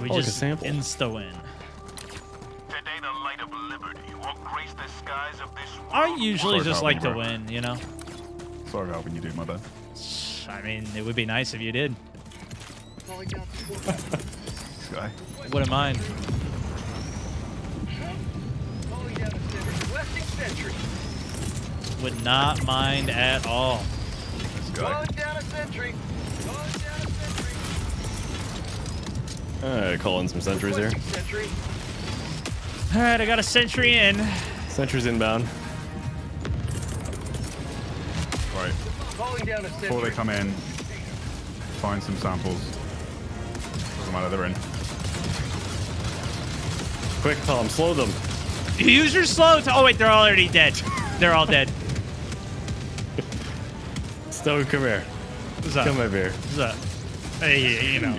We Oh, like just sample. insta win. Today the light of liberty will grace the skies of this I usually Sorry just like to bro. win, you know. Sorry for helping you, dude. My bad. I mean, it would be nice if you did. This guy. Wouldn't mind. Requesting sentry. Would not mind at all. This guy. All right, call in some sentries here. Sentry. All right, I got a sentry in. Sentries inbound. Right. Calling down a sentry. Before they come in, find some samples. Doesn't matter, they're in. Quick, Tom, slow them. Use your slow. To- oh wait, they're already dead. They're all dead. Stone, come here. What's up? Come over here. What's up? Hey, you know,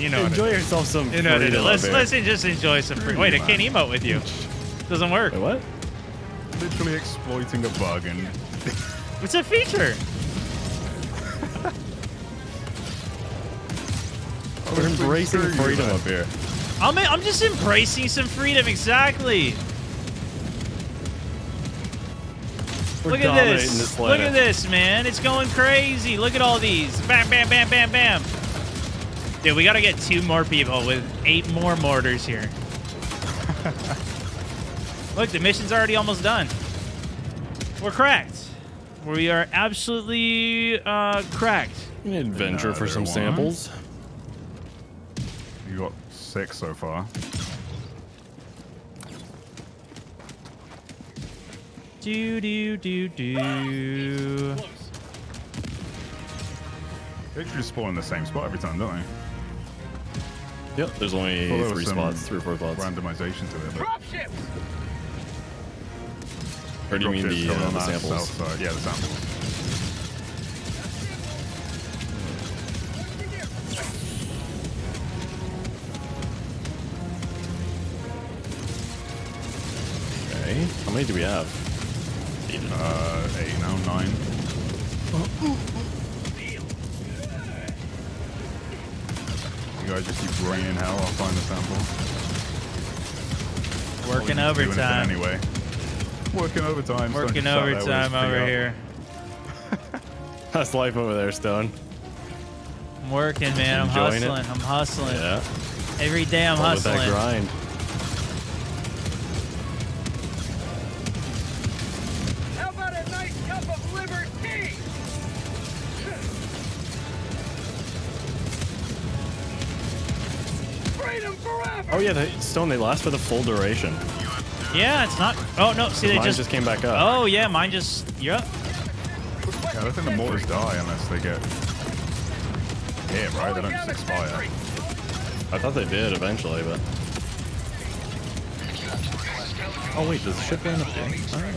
you know. Enjoy yourself some You know, what it is. freedom let's let's just enjoy some free. Wait, I can't emote with you. Doesn't work. Wait, what? Literally exploiting a bug and It's a feature. We're embracing freedom up here. I'm I'm just embracing some freedom. Exactly. We're Look at this. this Look at this, man. It's going crazy. Look at all these. Bam, bam, bam, bam, bam. Dude, we got to get two more people with eight more mortars here. Look, the mission's already almost done. We're cracked. We are absolutely uh, cracked. An adventure for some samples. you got six so far. Do, do, do, do. They just spawn in the same spot every time, don't they? Yep, there's only Well, there three spots, three or four spots. Randomization to it. But Drop ships. Or do you mean the, uh, on the samples? south side. Yeah, the samples. Okay. How many do we have? Eight. Uh, eight now, nine. You guys just keep raining hell. I'll find the sample. Working Don't do anything overtime. Anyway. Working overtime. Working just sat there overtime over here. That's life over there, Stone. I'm working, man. I'm Enjoying it? hustling. I'm hustling. Yeah. Every day I'm All with that hustling. grind. Forever. Oh yeah, the Stone. They last for the full duration. Yeah, it's not. Oh no, see they Mine just. just, came back up. Oh yeah, mine just. Yep. Yeah, I don't think the mortars die unless they get hit, right? They don't just expire. I thought they did eventually, but. Oh wait, does the ship land up there? Alright.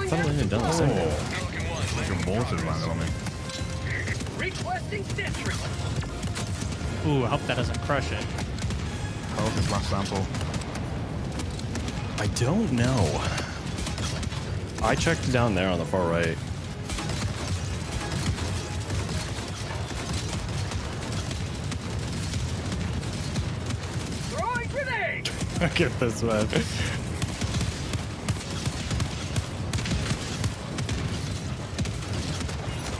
I thought it landed down the same. Oh, like a mortar landed on me. Requesting sentry. Ooh, I hope that doesn't crush it. How was his last sample? I don't know. I checked down there on the far right. Throwing grenade. Look at this man.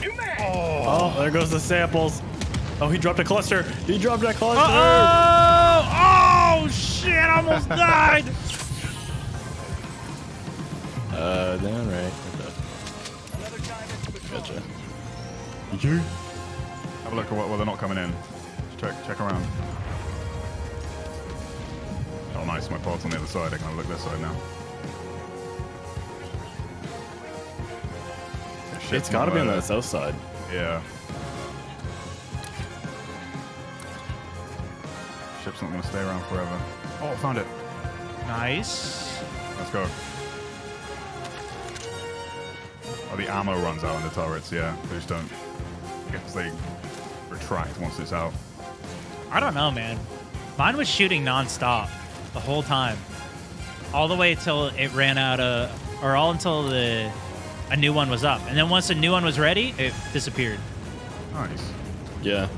New man. Oh, there goes the samples. Oh, he dropped a cluster. He dropped a cluster. Oh! Oh shit! I almost died. Uh, down right. Another time it's patrol. Gotcha. You? Have a look at what, well, they're not coming in. Just check, check around. Oh, nice. My pod's on the other side. I can have a look this side now. Yeah, It's got to be on the south side. Yeah. Ship's not going to stay around forever. Oh, found it. nice. Let's go. Oh, the ammo runs out on the turrets, yeah. They just don't. I guess they retract once it's out. I don't know, man. Mine was shooting nonstop the whole time, all the way until it ran out of, or all until the a new one was up, and then once a new one was ready, it disappeared. Nice. Yeah.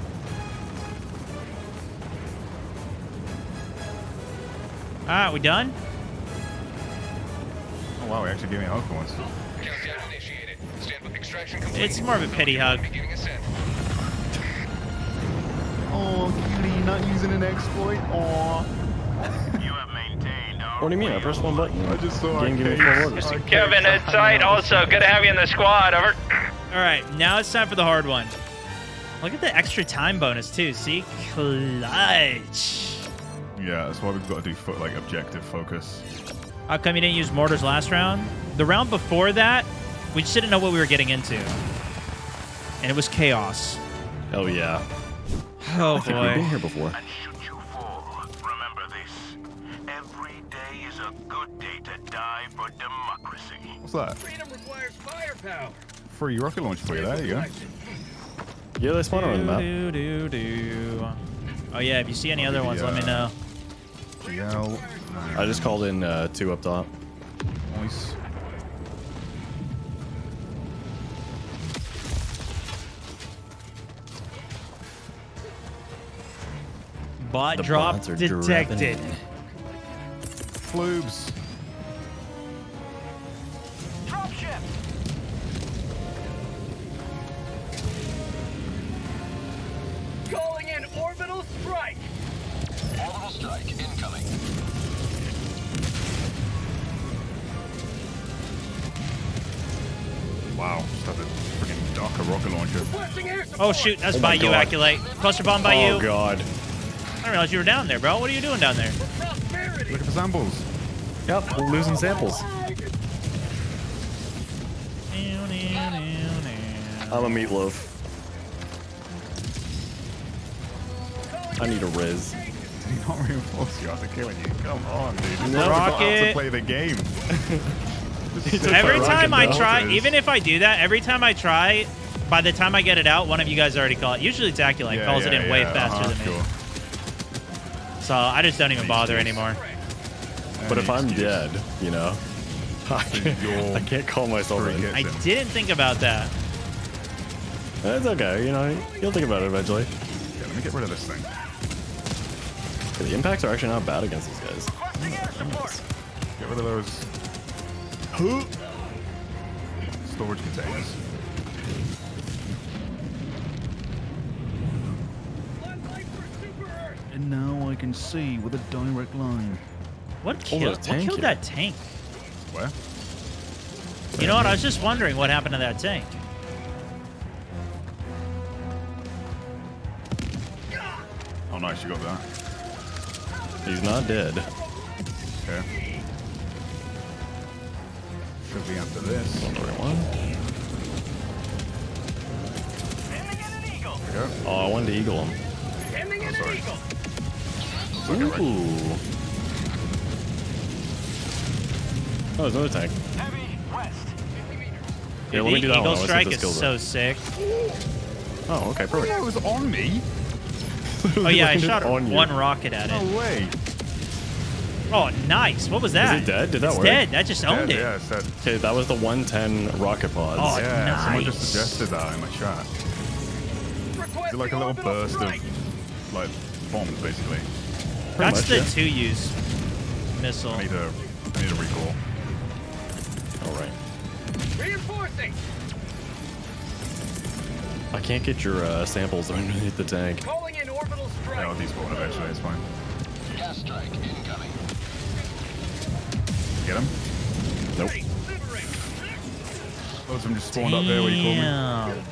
Right, we done? Oh wow, we actually gave me a hug for once. Countdown initiated. Stand by. Extraction complete. It's more of a pity hug. Oh, cutie, not using an exploit. Aw. You have maintained our What do you mean? I pressed one button. I just saw Game give me arcades. full orders. Kevin, it's tight. Also, good to have you in the squad. Over. All right, now it's time for the hard one. Look at the extra time bonus too. See, clutch. Yeah, that's why we've got to do fo- like objective focus. How come you didn't use mortars last round? The round before that, we just didn't know what we were getting into, and it was chaos. Oh yeah. Oh I think we've been here before. And should you fall, remember this. Every day is a good day to die for democracy. What's that? Freedom requires firepower. Free rocket launch for you. There you go. Yeah, they one on the map. Do, do, do. Oh yeah, if you see any other ones, let me know. GL. I just called in uh, two up top. Nice. Bot The drop detected. driving. Floobs. Orbital strike incoming. Wow. Just had to freaking dock a rocket launcher. Requesting air support. Oh shoot, that's Oh by my you, God. Aculite. Cluster bomb by oh you. Oh god. I didn't realize you were down there, bro. What are you doing down there? Looking for samples. Yep, we're losing samples. I'm a meatloaf. I need a Riz. Did he not reinforce you after killing you? Come on, dude. Just No. forgot how to Rocket. play the game. Every time I try, motors. even if I do that, every time I try, by the time I get it out, one of you guys already call it. Usually it's Aculite Yeah, calls it yeah, in way faster uh-huh, than me. sure. So I just don't even bother anymore. But if I'm dead, you know, I can't, I can't call myself three in. I didn't think about that. It's okay, you know, you'll think about it eventually. Yeah, let me get rid of this thing. The impacts are actually not bad against these guys. Requesting. Get rid of those Who? storage containers. One life for Super Earth. And now I can see with a direct line. What Oh, killed, there's what tank killed here. that tank? Where? You know what? I was just wondering what happened to that tank. Oh, nice, you got that. He's not dead. Okay. Should be after this. Not the right one. Sending in an eagle. There we go. Oh, I wanted to eagle him. Sending in an sorry. eagle. Looks right- Ooh. Oh, there's another tank. Heavy west. 50 meters. Yeah, let me do that Eagle one. I wanna see if Strike is so it. sick. Oh, okay, Oh, perfect. yeah, it was on me. Oh yeah, I shot on you. one rocket at it. No it. way. Oh, nice. What was that? Is it dead? Did that it's work? dead. That just owned yeah, it. Yeah, it said. Okay, that was the 110 rocket pods. Oh, yeah, someone just suggested that in my chat. Requesting Is like a little burst strike. of like bombs, basically? That's much, the yeah. two-use missile. I need a, I need a recall. All right. Reinforcing. I can't get your uh, samples underneath the tank. Calling in orbital strike. Yeah, I'll despawn eventually. It's fine. Gas strike incoming. Get him. Nope. Ready. Liberate. Loads of them just spawned up there where you called me.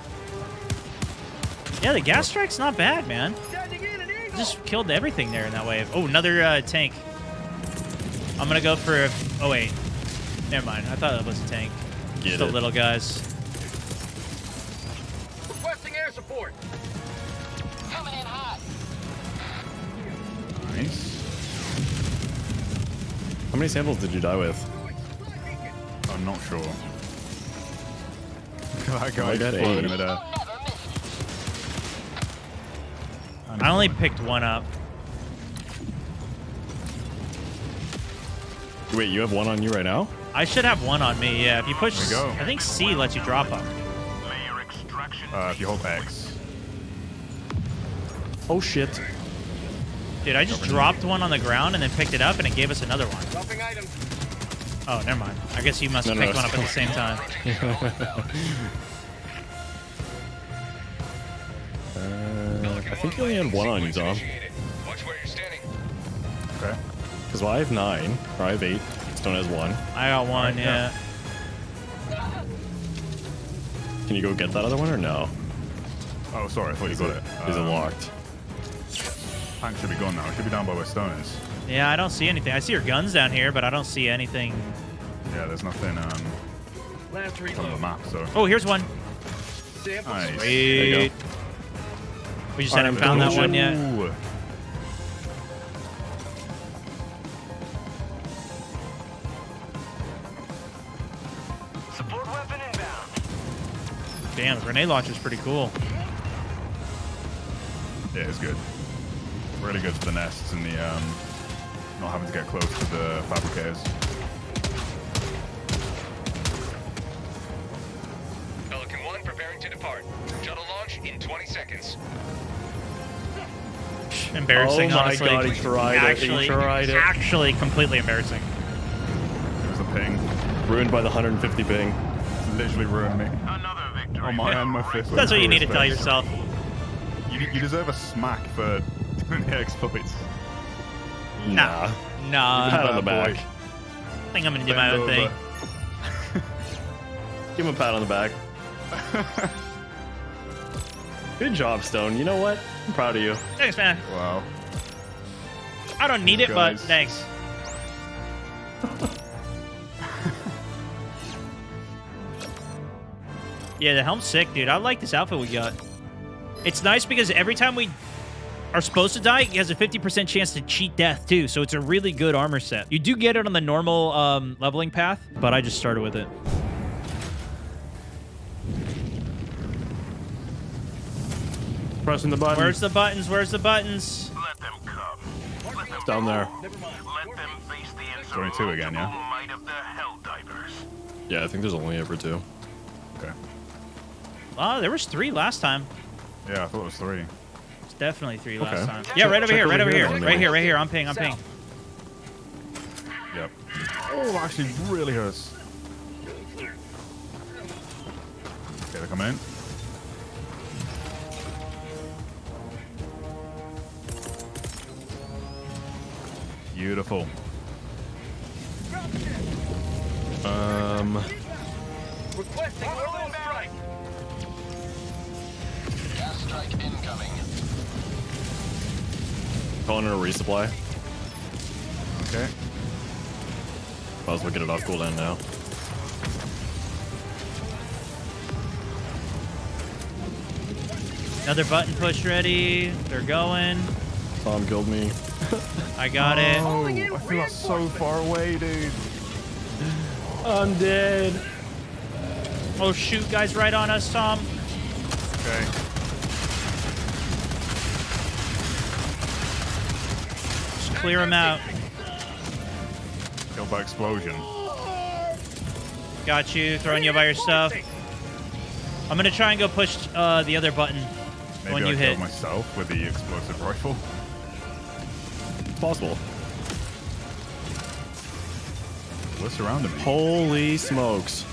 Yeah, the gas strike's not bad, man. Sending in an eagle. Just killed everything there in that wave. Oh, another uh, tank. I'm gonna go for. A, oh wait, never mind. I thought that was a tank. Get Just the little guys. Requesting air support. Many samples did you die with? I'm not sure. that guy I got exploded eight. in midair. I only picked one up. Wait, you have one on you right now? I should have one on me. Yeah, if you push, There go. I think C lets you drop them. Layer. Uh, if you hold X. Oh shit. If Dude, I just dropped one on the ground and then picked it up and it gave us another one. Dropping items. Oh, never mind. I guess you must have No, no, picked one up at the same time. Uh, I think you only had one on you, Tom. Initiated. Watch where you're. Okay. Because well, I have nine, or I have eight. Stone has one. I got one, yeah. Can you go get that other one or no? Oh, sorry. I thought you got it. Is it Um, locked? Tank should be gone now. It should be down by where Stone is. Yeah, I don't see anything. I see your guns down here, but I don't see anything. Yeah, there's nothing um, Last on the map, so. Oh, here's one. Sample Nice. There you Sweet. go. We just All haven't right, found that one yet. Ooh. Support weapon inbound. Damn, the grenade is pretty cool. Yeah, it's good. Really good for the nests and the um, not having to get close to the fabricators. Pelican 1 preparing to depart. Shuttle launch in 20 seconds. Embarrassing, Oh my honestly. God, he tried it. He actually, tried it. Actually, completely embarrassing. There's a ping. Ruined by the 150 ping. It's literally ruined me. Another victory. Oh my and my fist. That's what you need to tell yourself. You, you deserve a smack for doing the exploits. Nah. Nah. Pat on the Bad boy. back. I think I'm gonna do my Bend own thing. Give him a pat on the back. Good job, Stone. You know what? I'm proud of you. Thanks, man. Wow. I don't need it, but thanks. yeah, the helm's sick, dude. I like this outfit we got. It's nice because every time we are supposed to die, it has a 50% chance to cheat death, too. So it's a really good armor set. You do get it on the normal um, leveling path, but I just started with it. Pressing the button. Where's the buttons? Where's the buttons? Let them come. Let them, down there? Never let them face the Only two again, yeah? might of the Helldivers. Yeah, I think there's only ever two. Okay. Oh, there was three last time. Yeah, I thought it was three. It's definitely three last Okay. time. Yeah, right over check here, right over here here. Right maybe. here, right here. I'm ping, I'm ping. Yep. Oh, actually really hurts. Okay, they're coming in. Beautiful. Um, calling it a resupply. Okay. Might as well get it off cooldown now. Another button push ready. They're going. Tom killed me. I got it. Oh, I feel like so far away, dude. I'm dead. Oh shoot, guys, right on us, Tom. Okay. Clear him out. Killed by explosion. Got you. Throwing you by your stuff. I'm gonna try and go push uh, the other button Maybe when I you killed hit. myself with the explosive rifle. It's possible. We're surrounding me. Holy smokes.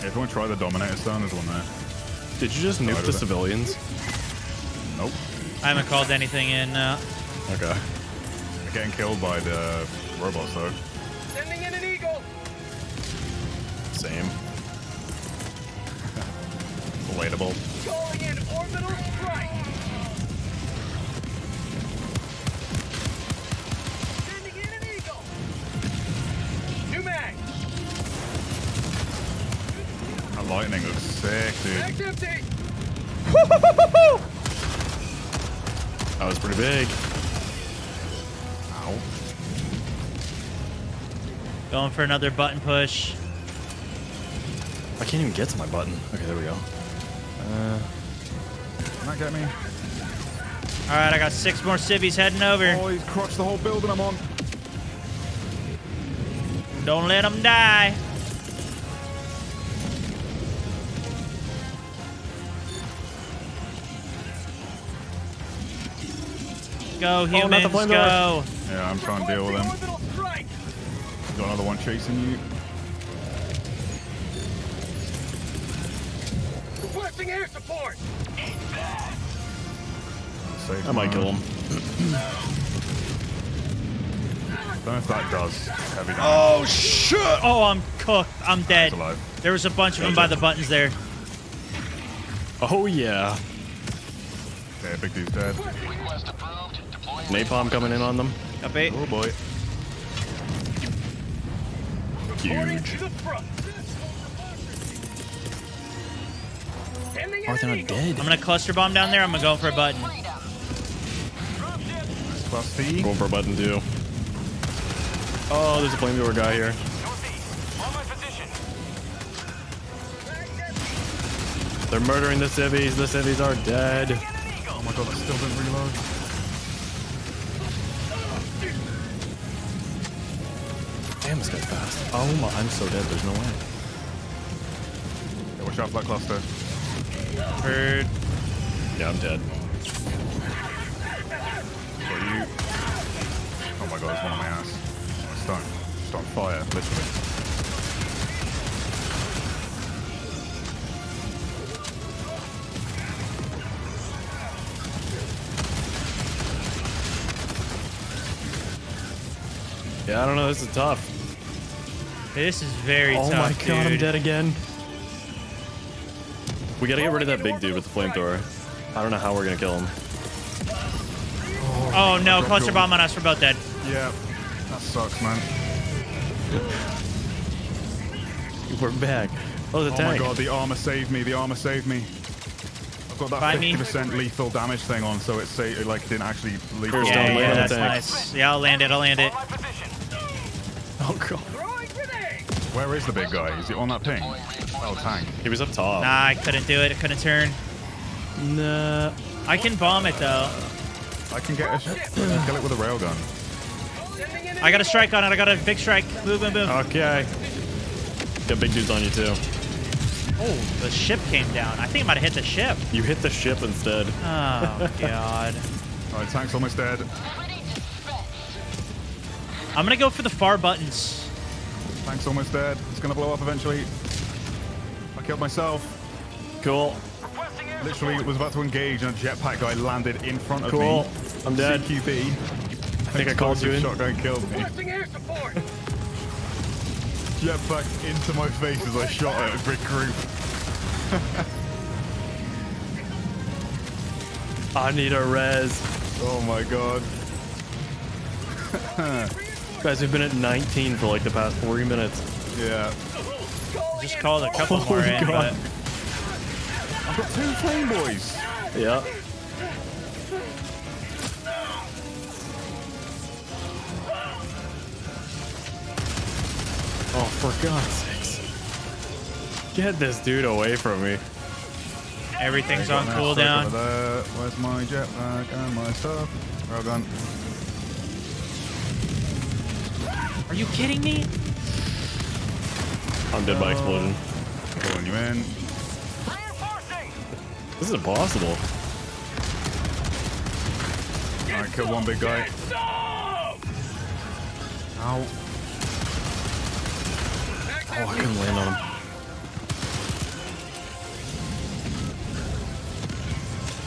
Yeah, if you want to try the Dominator Stone, there's one there. Did you just nuke the it? civilians? Nope. I haven't called anything in. Uh, Okay. They're getting killed by the robots, though. Sending in an eagle. Same. Relatable. Calling in orbital strike. Sending in an eagle. New mag. That lightning looks sick, dude. Mag's empty. That was pretty big. Ow. going for another button push. I can't even get to my button. Okay, there we go. Uh, Can that get me? All right, I got six more civvies heading over. Oh, he's crushed the whole building I'm on. Don't let them die. Go, oh, not the humans, flamethrower. go. Yeah, I'm trying to deal with them. Got another one chasing you. Requesting air support. Safe I might kill mode. him. Don't know if that does heavy damage. Oh, shit. Oh, I'm cooked. I'm dead. There was a bunch of them by the buttons there. Oh yeah. Okay, big dude's dead. Request approved. Deploying Napalm coming in on them. Copy. Oh boy. Huge. to the front. Sending in Oh, they're not dead. I'm gonna cluster bomb down there. I'm gonna go for a button. Plus D. Going for a button too. Oh, there's a flamethrower guy here. On my position. They're murdering the civvies. The civvies are dead. Oh my god, that still didn't reload. This guy's fast. Oh my, I'm so dead. There's no way. Yeah, watch out for that cluster. Heard. Yeah, I'm dead. Got you. Oh my god, there's one on my ass. It's on, just on fire, literally. Yeah, I don't know. This is tough. This is very oh tough, my god, I'm dead again. We gotta get rid of that big dude with the flamethrower. I don't know how we're gonna kill him. Oh, oh no, Drop cluster your- bomb on us. We're both dead. Yeah, that sucks, man. We're back. Oh, the Oh tank. my god, the armor saved me. The armor saved me. I've got that Find me. 50% lethal damage thing on, so it say it like didn't actually lethal. Here's Yeah, yeah, that's nice. Yeah, I'll land it. I'll land it. Oh god. Throwing grenade. Where is the big guy? Is he on that ping? Oh, tank. He was up top. Nah, I couldn't do it. I couldn't turn. No. I can bomb it though. I can get a sh- kill it with a railgun. Sending in an I got a strike on it. I got a big strike. Boom, boom, boom. Okay. Got big dudes on you too. Oh, the ship came down. I think I might have hit the ship. You hit the ship instead. Oh god. Alright, tank's almost dead. I'm gonna go for the far buttons. Tank's almost dead. It's gonna blow up eventually. I killed myself. Cool. requesting air Literally was about to engage and a jetpack guy landed in front of Cool. me. I'm dead. CQB. I think I called you in. Shotgun killed me. Requesting air support. Jetpack into my face as I shot at a big group. I need a res. Oh my god. Guys, we've been at 19 for like the past 40 minutes. Yeah. Just called a couple Oh more in, God. but I've got two flame boys. Yeah. Oh, for God's sakes. Get this dude away from me. everything's on Got an airstrike cooldown. Where's my jetpack and my stuff? Railgun. Are you kidding me? I'm dead by explosion. Pulling you in. Reinforcing. This is impossible. Alright, killed one big guy. Stop. Ow. Oh, I couldn't land on him.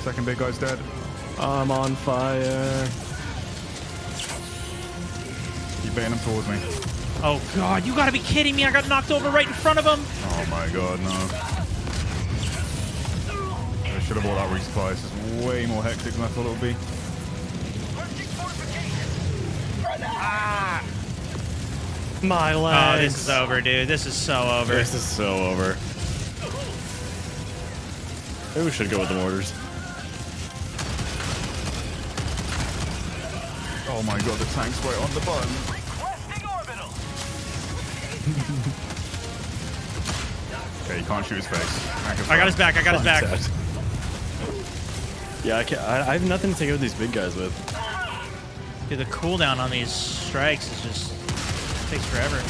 Second big guy's dead. I'm on fire. Keep baiting him towards me. Oh god, you gotta be kidding me! I got knocked over right in front of him. Oh my god, no. I should have bought that resupply. This is way more hectic than I thought it would be. Ah. My oh, legs. Oh, this is over, dude. This is so over. This is so over. Maybe we should go with the mortars. Oh my god, the tank's right on the button. Okay, you can't shoot his face. I got his back. I got his back. Yeah, I, can't, I, I have nothing to take out these big guys with. Dude, the cooldown on these strikes is just takes forever.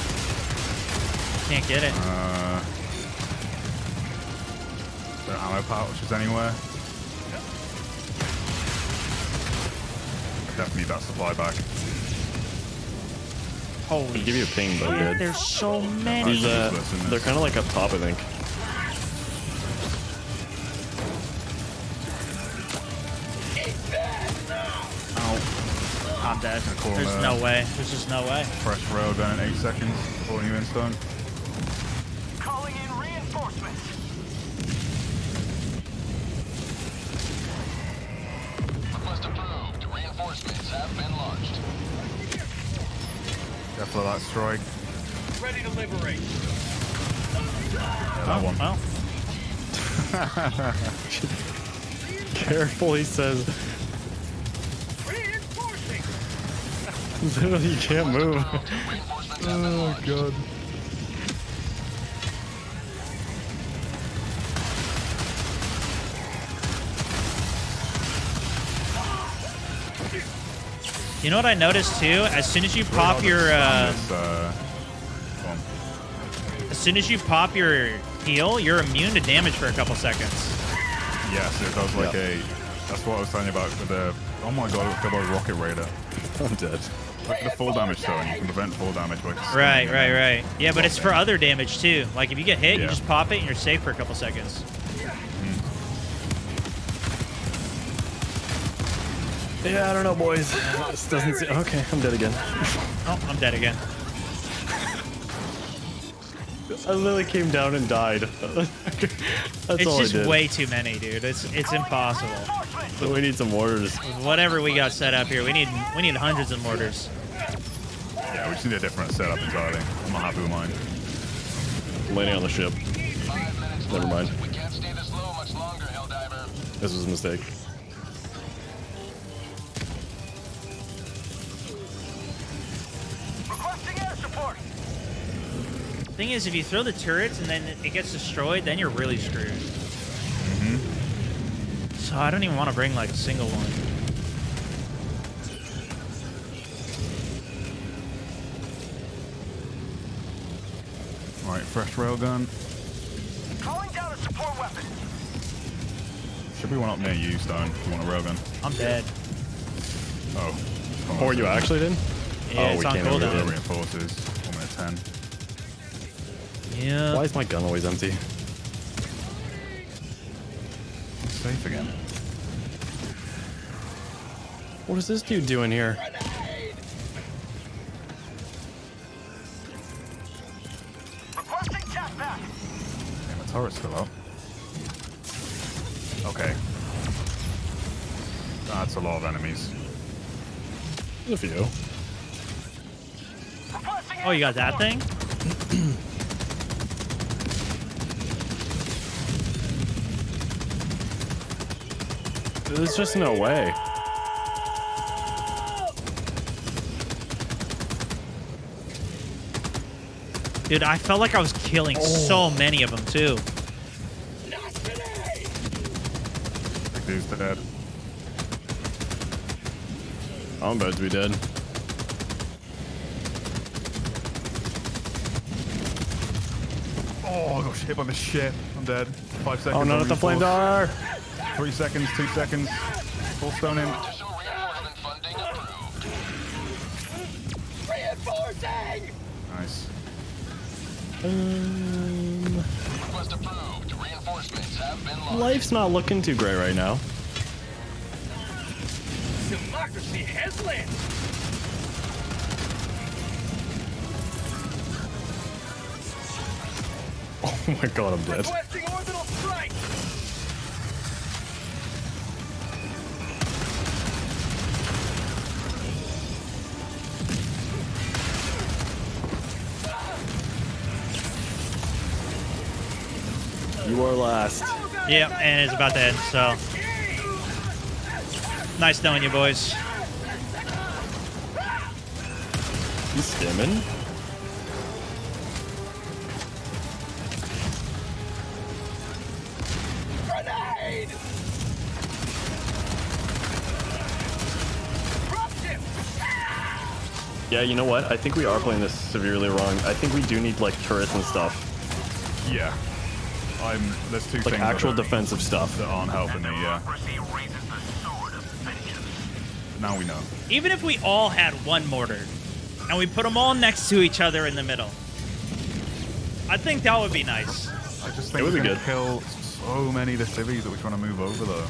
Can't get it. Uh, there ammo pouches anywhere? Definitely that supply back. Holy I'll give you a ping, but shit. There's so many. These, uh, Useless in this. they're kind of like up top, I think. Oh, I'm dead. Cool, There's uh, no way. There's just no way. Fresh rail done in eight seconds. Calling you in stone. Calling in reinforcements. Request approved. Reinforcements have been launched. Careful of that strike. Ready to liberate. Yeah, that one. Well, Careful, he says. Reinforcing. Literally, you can't move. Reinforcements have been launched. Oh, god. You know what I noticed too? As soon as you pop your, uh, uh, as soon as you pop your heal, you're immune to damage for a couple seconds. Yes, it does like a. That's what I was telling you about with the. Oh my god, it was Rocket Raider. I'm dead. Like the full damage stone, you can prevent full damage by. Right, right, right. Yeah, but it's for other damage too. Like if you get hit, you just pop it and you're safe for a couple seconds. Yeah, I don't know, boys. This doesn't seem... Okay, I'm dead again. Oh, I'm dead again. I literally came down and died. That's It's all just I did. way too many, dude. It's it's impossible. So we need some mortars. Whatever we got set up here, we need we need hundreds of mortars. Yeah, we just need a different setup entirely. I'm not happy with mine. Landing on the ship. Never mind. We can't stay this low much longer, Helldiver. This was a mistake. The thing is, if you throw the turrets and then it gets destroyed, then you're really screwed. Mm-hmm. So I don't even want to bring like a single one. Alright, fresh railgun. Calling down a support weapon. Should be one up near you, Stone, if you want a railgun. I'm dead. Oh. Or oh, you actually did? Yeah, Oh, it's we on can't even cooldown. do it. Reinforces. One minute ten. Yeah. Why is my gun always empty? Safe again. What is this dude doing here? Requesting jetpack. Turret's still up. Okay. That's a lot of enemies. There's a few. Oh, you got that thing? There's just no way. Dude, I felt like I was killing Oh. so many of them too. Big dude's dead. I'm about to be dead. Oh, I got hit by the ship. I'm dead. Five oh, seconds. Oh, not at the flame reinforce. Tower! Three seconds, two seconds. Full stone in. Additional reinforcement funding approved. Reinforcing. Nice. Um, Request approved. Reinforcements have been launched. life's not looking too great right now. Democracy has landed. Oh my god, I'm dead. You are last. Yep, and it's about to end, so. Nice knowing you, boys. You skimming? Grenade. Yeah, you know what? I think we are playing this severely wrong. I think we do need like turrets and stuff. Yeah. I'm. There's two Like things actual that, are- defensive stuff. that aren't helping me. Yeah. The sword of vengeance. now we know. Even if we all had one mortar and we put them all next to each other in the middle, I think that would be nice. I just think It would be good. kill so many of the civvies that we're trying to move over though.